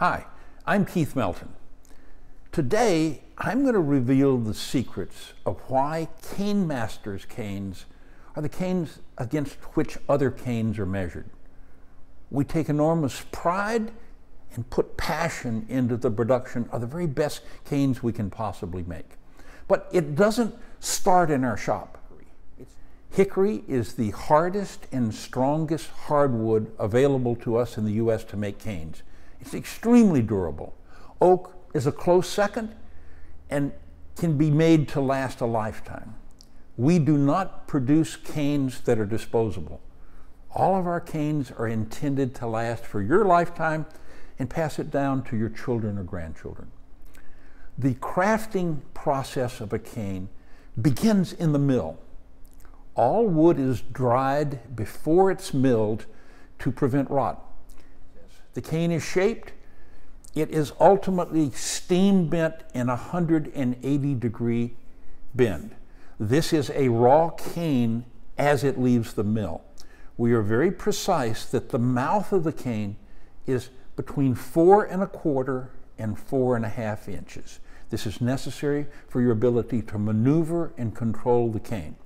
Hi, I'm Keith Melton. Today, I'm going to reveal the secrets of why Cane Masters canes are the canes against which other canes are measured. We take enormous pride and put passion into the production of the very best canes we can possibly make. But it doesn't start in our shop. Hickory is the hardest and strongest hardwood available to us in the U.S. to make canes. It's extremely durable. Oak is a close second and can be made to last a lifetime. We do not produce canes that are disposable. All of our canes are intended to last for your lifetime and pass it down to your children or grandchildren. The crafting process of a cane begins in the mill. All wood is dried before it's milled to prevent rot. The cane is shaped. It is ultimately steam bent in a 180 degree bend. This is a raw cane as it leaves the mill. We are very precise that the mouth of the cane is between four and a quarter and four and a half inches. This is necessary for your ability to maneuver and control the cane.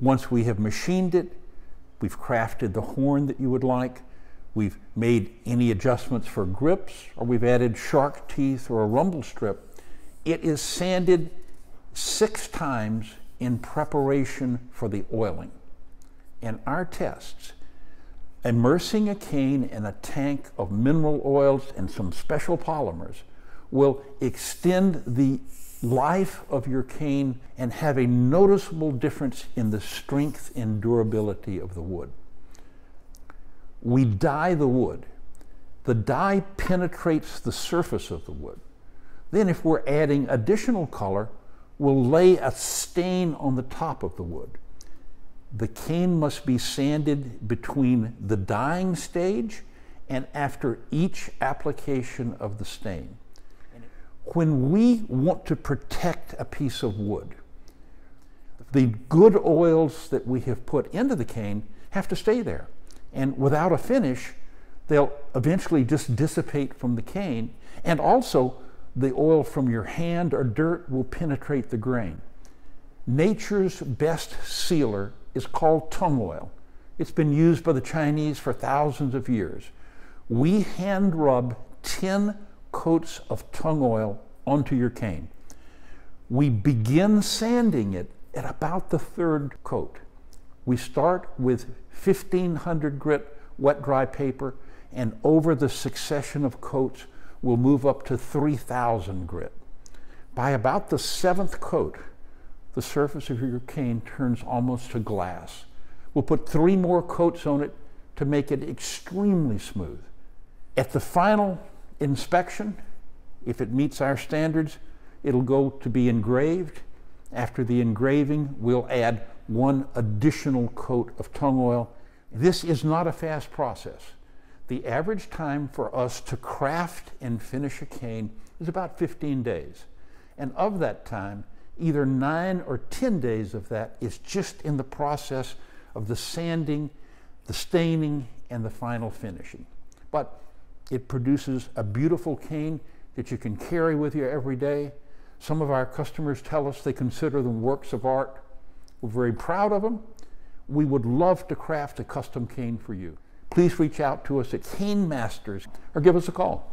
Once we have machined it, we've crafted the horn that you would like, we've made any adjustments for grips, or we've added shark teeth or a rumble strip, it is sanded six times in preparation for the oiling. In our tests, immersing a cane in a tank of mineral oils and some special polymers will extend the life of your cane and have a noticeable difference in the strength and durability of the wood. We dye the wood. The dye penetrates the surface of the wood. Then if we're adding additional color, we'll lay a stain on the top of the wood. The cane must be sanded between the dyeing stage and after each application of the stain when we want to protect a piece of wood, the good oils that we have put into the cane have to stay there. And without a finish, they'll eventually just dissipate from the cane. And also, the oil from your hand or dirt will penetrate the grain. Nature's best sealer is called tung oil. It's been used by the Chinese for thousands of years. We hand rub 10 coats of tung oil onto your cane. We begin sanding it at about the third coat. We start with 1500 grit wet dry paper and over the succession of coats we'll move up to 3000 grit. By about the seventh coat, the surface of your cane turns almost to glass. We'll put three more coats on it to make it extremely smooth. At the final inspection, if it meets our standards, it'll go to be engraved. After the engraving, we'll add one additional coat of tung oil. This is not a fast process. The average time for us to craft and finish a cane is about 15 days. And of that time, either nine or 10 days of that is just in the process of the sanding, the staining, and the final finishing. But it produces a beautiful cane that you can carry with you every day. Some of our customers tell us they consider them works of art. We're very proud of them. We would love to craft a custom cane for you. Please reach out to us at Cane Masters or give us a call.